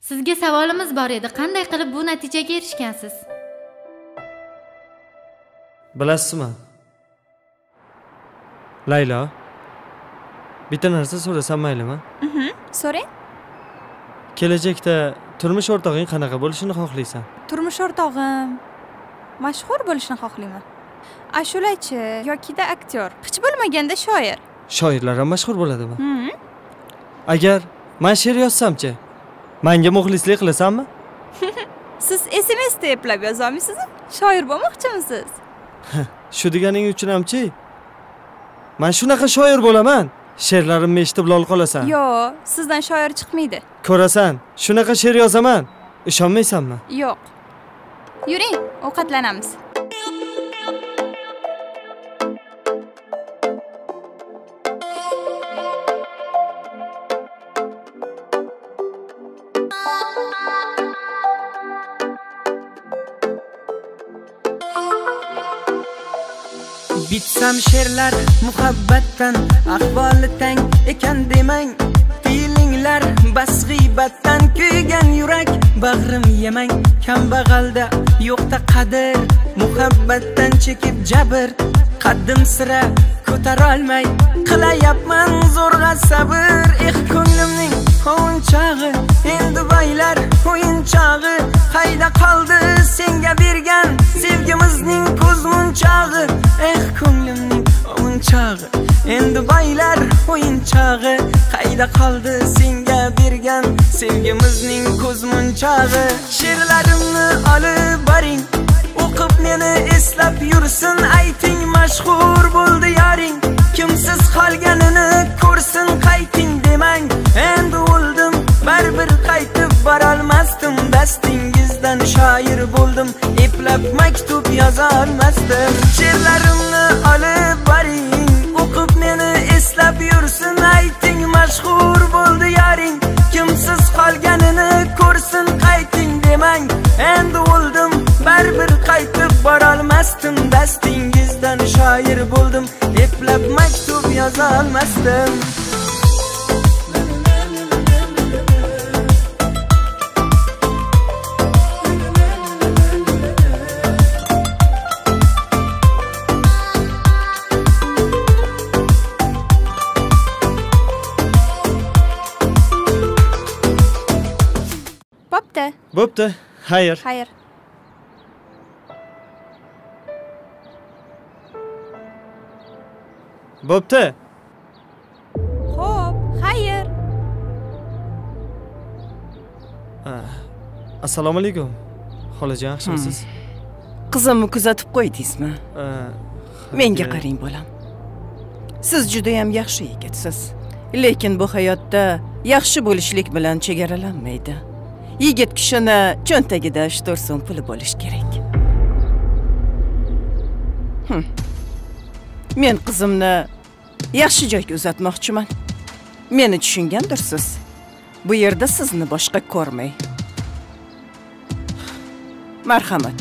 sizga savolimiz bor edi. Qanday qilib bu natijaga erishgansiz? Bilasizmi? Laylo bitta narsa so'rasam maylimi? So'rang kelajakda turmush o'rtog'ing qanaqa bo'lishini xohlaysan? Turmush o'rtog'im mashhur bo'lishni xohlayman. Ashulachi yokida aktyor. Hech bo'lmaganda shoir. Shoirlar ham mashhur bo'ladimi? Hmm. agar man she'r yozsamchi manga muxlislik qilasanmi? Siz smsda eplab yozolmaysizmi shoir bo'lmoqchimisiz? Shu deganing uchun hamchi man shunaqa shoir bo'laman. She'rlarimni eshitib lol qolasan. Yo sizdan shoir chiqmaydi. Ko'rasan shunaqa she'r yozaman. Ishonmaysanmi? Yo'q. Yuring ovqatlanamiz bitsam she'rlar muhabbatdan ahvoli tang ekan demang. Feelinglar bas g'iybatdan kuygan yurak bag'rim yemang. Kambag'alda yo'qda qadr muhabbatdan chekib jabr. Qaddim sira ko'tarolmay qilayapman zo'rg'a sabr. Eh ko'nglimning qovunchog'i endi baylar o'yinchog'i. Qayda qoldi senga bergan sevgimizning ko'zmunchog'i eh ko'nglimning o'yinchog'i endi baylar o'yinchog'i qayda qoldi senga bergan sevgimizning ko'zmunchog'i she'rlarimni olib boring. O'qib meni eslab yursin ayting mashhur bo'ldi yoring. Kimsiz qolganini ko'rsin qayting demang. Endi o'ldim baribir qaytib borolmasdim. Dastingizdan shoir bo'ldim eplab maktub yozolmasdim she'rlarimni olib boring o'qib meni eslab yursin. Ayting mashhur bo'ldi yoring kimsiz qolganini ko'rsin. Qayting demang endi o'ldim baribir qaytib borolmasdim. Dastingizdan shoir bo'ldim eplab maktub yozolmasdim bo'pti. Bo'pti. Xayr. Xayr. Bo'pti. Xo'p xayr. Assalomu alaykum. Xolajon yaxshimisiz? Qizimni kuzatib qo'ydingizmi menga qarang bolam. Siz judayam yaxshi yigitsiz lekin bu hayotda yaxshi bo'lishlik bilan chegaralanmaydi yigit kishini cho'ntagida uch to'rt so'm puli bo'lishi kerak. Hm. men qizimni yaxshi joyga uzatmoqchiman. Meni tushungandirsiz bu yerda sizni boshqa ko'rmay. Marhamat.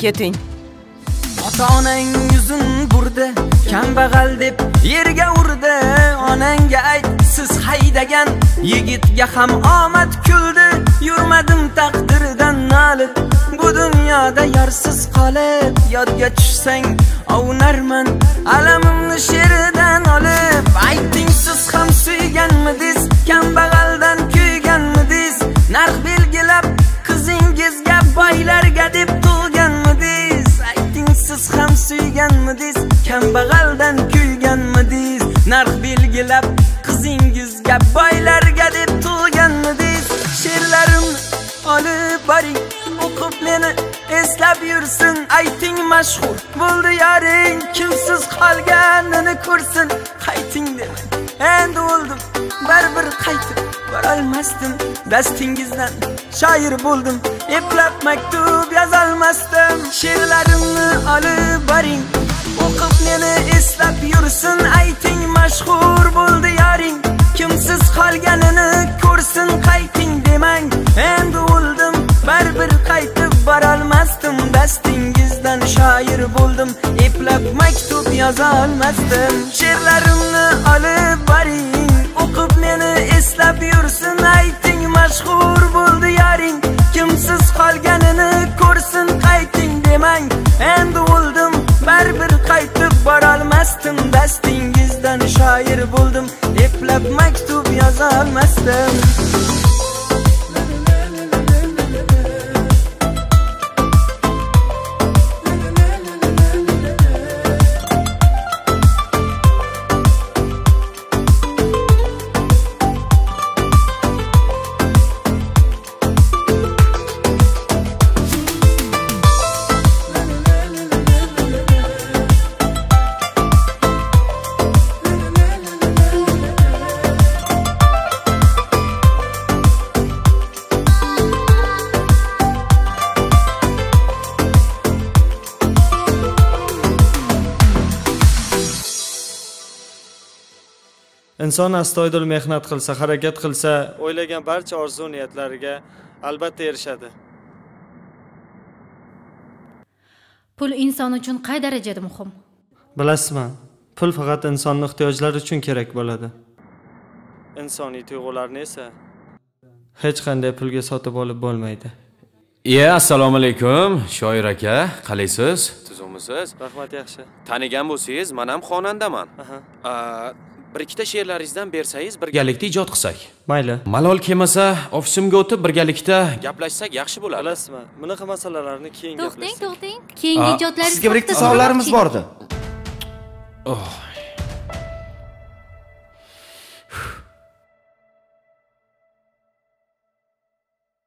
Keting. Ota onang yuzin burdi kambag'al deb yerga urdi. Onangga ayt siz haydagan yigitga ham omad kuldi. Yurmadim taqdirdan nolib bu dunyoda yorsiz qolib. Yodga tushsang ovunarman alamimni she'ridan olib. Ayting siz ham suyganmidiz kambag'aldan kuyganmidingiz? Narx suyganmidingiz kambag'aldan kuyganmidiz narx belgilab qizingizga boylarga deb tug'ganmidiz she'rlarimni olib boring o'qib meni eslab yursin. Ayting mashhur bo'ldi yoring kimsiz qolganini ko'rsin. Qayting demang endi o'ldim baribir qaytib borolmasdim. Dastingizdan shoir bo'ldim eplab maktub yozolmasdim. She'rlarimni olib boring o'qib meni eslab yursin ayting mashhur bo'ldi yoring kimsiz qolganini ko'rsin qayting demang. Endi o'ldim baribir qaytib borolmasdim. Dastingizdan shoir bo'ldim eplab maktub yozolmasdim. She'rlarimni olib boring o'qib meni eslab yursin ayting mashhur bo'ldi yaring kimsiz qolganini bo'ldim eplab maktub yozolmasdim inson astoydil mehnat qilsa harakat qilsa o'ylagan barcha orzu niyatlariga albatta erishadi. Pul inson uchun qay darajada muhim? Bilasizmi pul faqat insonni ehtiyojlari uchun kerak bo'ladi. Insoniy tuyg'ularni esa hech qanday pulga sotib olib bo'lmaydi. Iya assalomu alaykum. Shoir aka qalaysiz? Tuzukmisiz rahmat yaxshi. Tanigan bo'lsangiz man ham xonandaman bir ikkita she'rlaringizdan bersangiz birgalikda ijod qilsak. Mayli. Malol kelmasa ofisimga o'tib birgalikda gaplashsak yaxshi bo'ladi. Bilasizmi bunaqa masalalarni keyin to'xtang to'xtang. Keyingi ijodlaringiz sizga bir ikki haqida savollarimiz bor edi oh